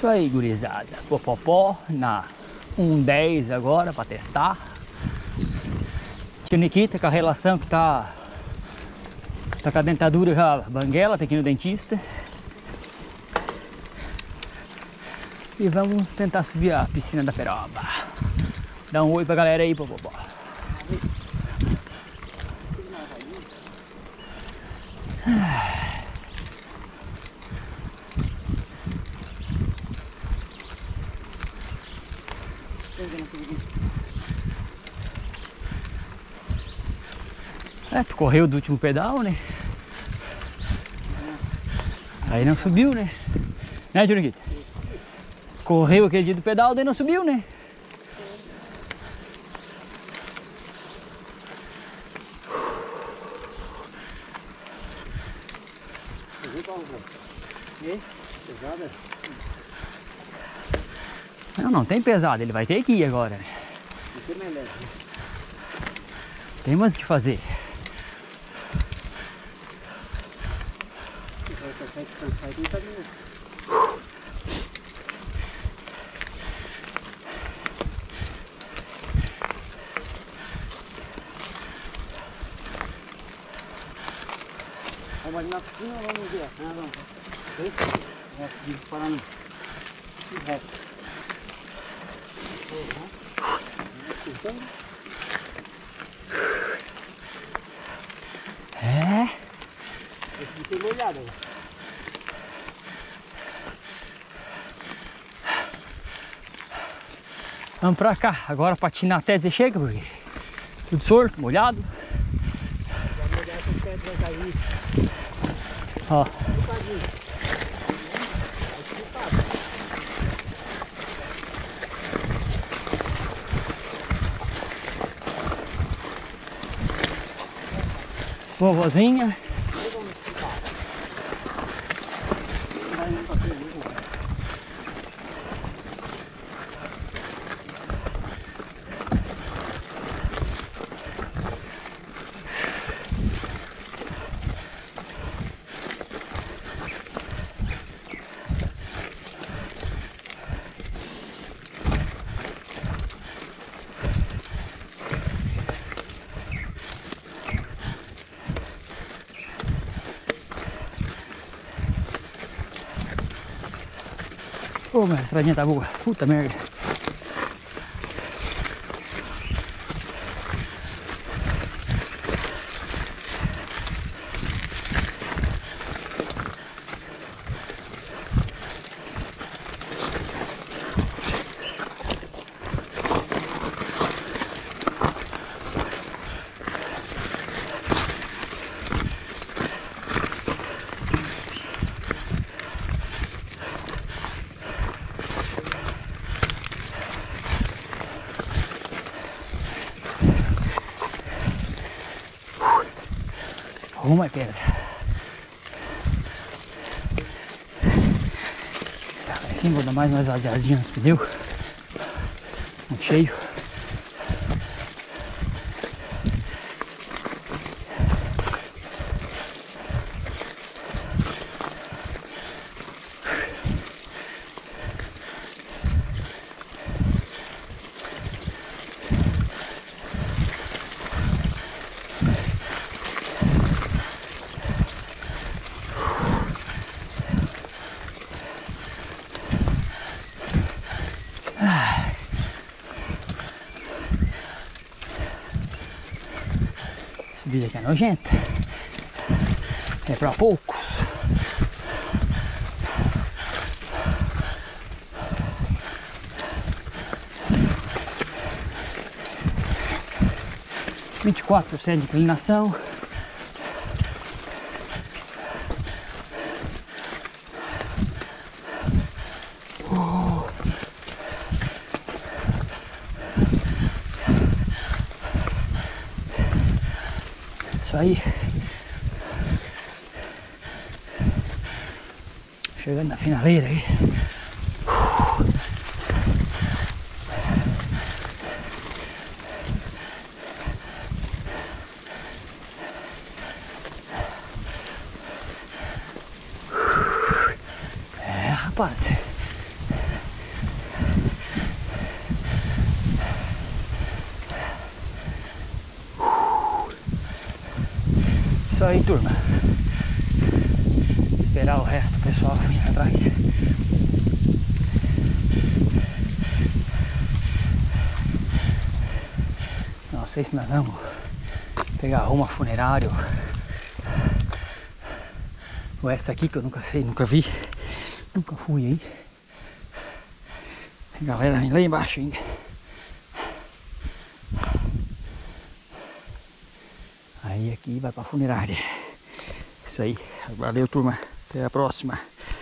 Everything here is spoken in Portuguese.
Isso aí, gurizada. Popopó na 1.10 agora para testar. Tio Nikita com a relação que tá tá com a dentadura já banguela, tem que ir no dentista. E vamos tentar subir a piscina da Peroba. Dá um oi pra galera aí, Popopó. É, tu correu do último pedal, né? Aí não subiu, né? Né, Juriguito? Correu aquele dia do pedal, daí não subiu, né? Pesada? Não, não tem pesado, ele vai ter que ir agora. Não tem mais? Tem o que fazer. Tem. Vamos ali na piscina vamos ver? Ah, vamos. Oi? Reto, de parando. Reto. É? fiquei molhado. Vamos pra cá, agora patinar até dizer chega, porque tudo solto, molhado. Ó, Um bocadinho. Acho que passa. Vovozinha. Ô, mas a estradinha tá. Puta merda. Uma é pesa. Tá, cima vou dar mais umas vaziadinhas nos pneus. Muito cheio. Subida aqui é nojenta. É pra poucos. Vinte e quatro por de inclinação. Aí. Chegando na finaleira aí. É, rapaz. Isso aí, turma. Esperar o resto do pessoal vir atrás. Não sei se nós vamos pegar rumo a funerário. Ou essa aqui que eu nunca sei, nunca vi. Nunca fui aí. Tem galera lá embaixo ainda. Aí aqui vai pra funerária. Isso aí. Valeu, turma. Até a próxima.